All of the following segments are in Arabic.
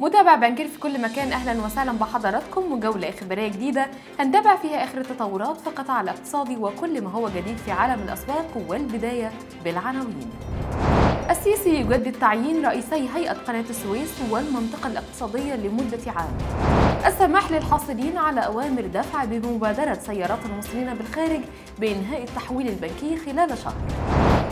متابع بنكر في كل مكان أهلا وسهلا بحضراتكم وجولة إخبارية جديدة هنتابع فيها آخر التطورات في القطاع الاقتصادي وكل ما هو جديد في عالم الأسواق والبداية بالعناوين. السيسي يجدد تعيين رئيسي هيئة قناة السويس والمنطقة الاقتصادية لمدة عام. السماح للحاصلين على أوامر دفع بمبادرة سيارات المصريين بالخارج بإنهاء التحويل البنكي خلال شهر.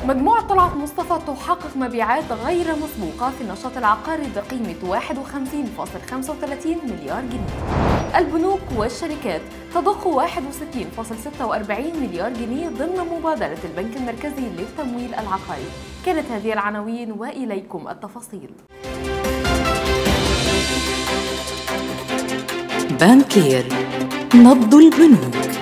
مجموعة طلعت مصطفى تحقق مبيعات غير مسبوقة في النشاط العقاري بقيمة 51.35 مليار جنيه. البنوك والشركات تضخ 61.46 مليار جنيه ضمن مبادرة البنك المركزي للتمويل العقاري. كانت هذه العناوين وإليكم التفاصيل. بانكير نبض البنوك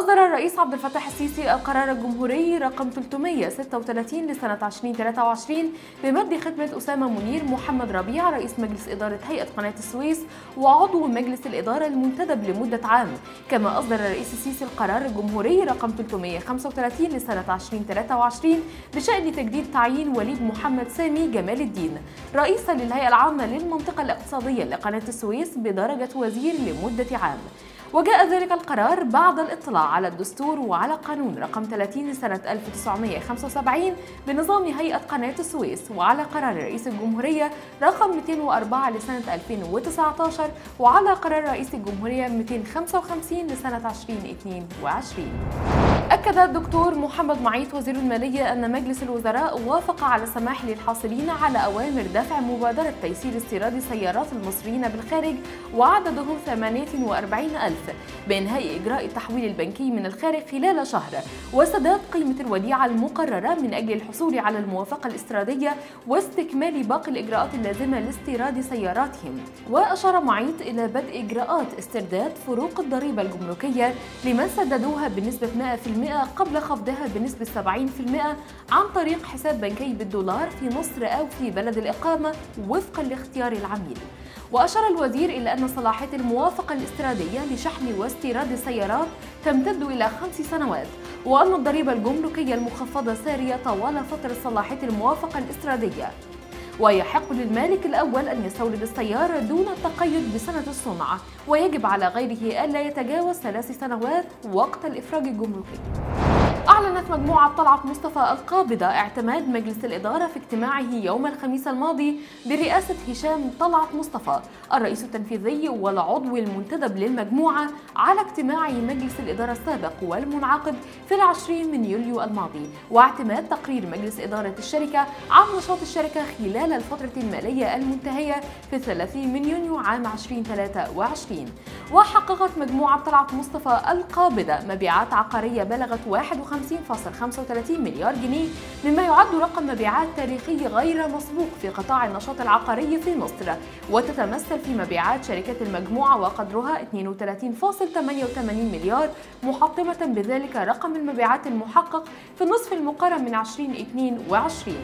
أصدر الرئيس عبد الفتاح السيسي القرار الجمهوري رقم 336 لسنة 2023 بمد خدمة أسامة منير محمد ربيع رئيس مجلس إدارة هيئة قناة السويس وعضو مجلس الإدارة المنتدب لمدة عام. كما أصدر الرئيس السيسي القرار الجمهوري رقم 335 لسنة 2023 بشأن تجديد تعيين وليد محمد سامي جمال الدين رئيسا للهيئة العامة للمنطقة الاقتصادية لقناة السويس بدرجة وزير لمدة عام. وجاء ذلك القرار بعد الإطلاع على الدستور وعلى قانون رقم 30 لسنة 1975 بنظام هيئة قناة السويس وعلى قرار رئيس الجمهورية رقم 204 لسنة 2019 وعلى قرار رئيس الجمهورية 255 لسنة 2022 أكد الدكتور محمد معيط وزير المالية أن مجلس الوزراء وافق على السماح للحاصلين على أوامر دفع مبادرة تيسير استيراد سيارات المصريين بالخارج وعددهم 48 ألف بإنهاء إجراء التحويل البنكي من الخارج خلال شهر. وسداد قيمة الوديعة المقررة من أجل الحصول على الموافقة الاستيرادية واستكمال باقي الإجراءات اللازمة لاستيراد سياراتهم. وأشار معيط إلى بدء إجراءات استرداد فروق الضريبة الجمركية لمن سددوها بنسبة 100% قبل خفضها بنسبة 70% عن طريق حساب بنكي بالدولار في مصر أو في بلد الإقامة وفقا لاختيار العميل. وأشار الوزير إلى أن صلاحية الموافقة الاستيرادية لشحن واستيراد السيارات تمتد إلى خمس سنوات وأن الضريبة الجمركية المخفضة سارية طوال فترة صلاحية الموافقة الاستيرادية. ويحق للمالك الأول أن يستورد السيارة دون التقيد بسنة الصنع ويجب على غيره ألا يتجاوز ثلاث سنوات وقت الإفراج الجمركي. أعلنت مجموعة طلعت مصطفى القابضة اعتماد مجلس الإدارة في اجتماعه يوم الخميس الماضي برئاسة هشام طلعت مصطفى. الرئيس التنفيذي والعضو المنتدب للمجموعة على اجتماع مجلس الإدارة السابق والمنعقد في العشرين من يوليو الماضي واعتماد تقرير مجلس إدارة الشركة عن نشاط الشركة خلال الفترة المالية المنتهية في 30 من يونيو عام 2023 وحققت مجموعة طلعت مصطفى القابضة مبيعات عقارية بلغت 51.35 مليار جنيه مما يعد رقم مبيعات تاريخي غير مسبوق في قطاع النشاط العقاري في مصر وتتمثل في مبيعات شركات المجموعة وقدرها 32.88 مليار محطمة بذلك رقم المبيعات المحقق في النصف المقارن من 2022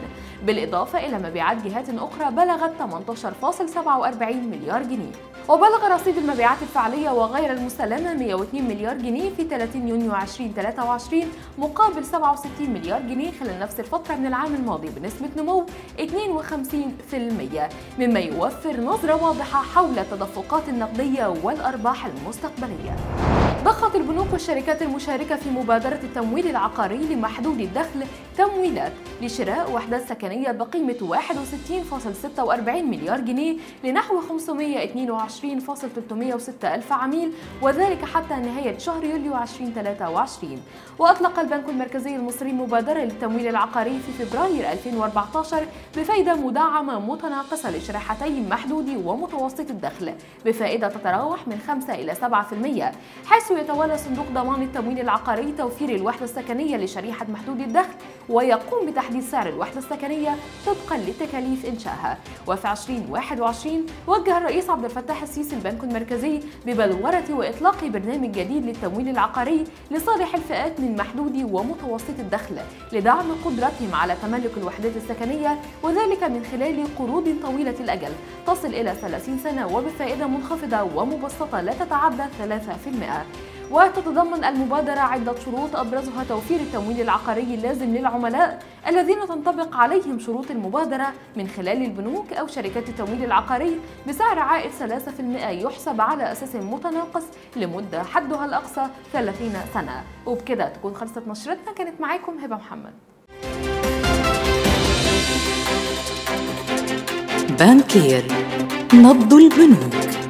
بالإضافة إلى مبيعات جهات أخرى بلغت 18.47 مليار جنيه. وبلغ رصيد المبيعات الفعلية وغير المسلمة 102 مليار جنيه في 30 يونيو 2023 مقابل 67 مليار جنيه خلال نفس الفترة من العام الماضي بنسبة نمو 52% مما يوفر نظرة واضحة حول التدفقات النقدية والأرباح المستقبلية. ضخت البنوك والشركات المشاركة في مبادرة التمويل العقاري لمحدود الدخل تمويلات لشراء وحدات سكنية بقيمة 61.46 مليار جنيه لنحو 522.306 ألف عميل وذلك حتى نهاية شهر يوليو 2023 وأطلق البنك المركزي المصري مبادرة للتمويل العقاري في فبراير 2014 بفائدة مدعمة متناقصة لشريحتي محدودي ومتوسط الدخل بفائدة تتراوح من 5 إلى 7% حيث يتولى صندوق ضمان التمويل العقاري توفير الوحدة السكنية لشريحة محدود الدخل ويقوم بتحديد سعر الوحدة السكنية طبقا لتكاليف إنشائها. وفي 2021 وجه الرئيس عبد الفتاح السيسي البنك المركزي ببلورة وإطلاق برنامج جديد للتمويل العقاري لصالح الفئات من محدودي ومتوسط الدخل لدعم قدرتهم على تملك الوحدات السكنية وذلك من خلال قروض طويلة الأجل. تصل إلى 30 سنة وبفائدة منخفضة ومبسطة لا تتعدى 3% وتتضمن المبادرة عدة شروط أبرزها توفير التمويل العقاري اللازم للعملاء الذين تنطبق عليهم شروط المبادرة من خلال البنوك أو شركات التمويل العقاري بسعر عائد 3% يحسب على أساس متناقص لمدة حدها الأقصى 30 سنة. وبكده تكون خلصت نشرتنا. كانت معاكم هبة محمد. بانكير. نبض البنوك.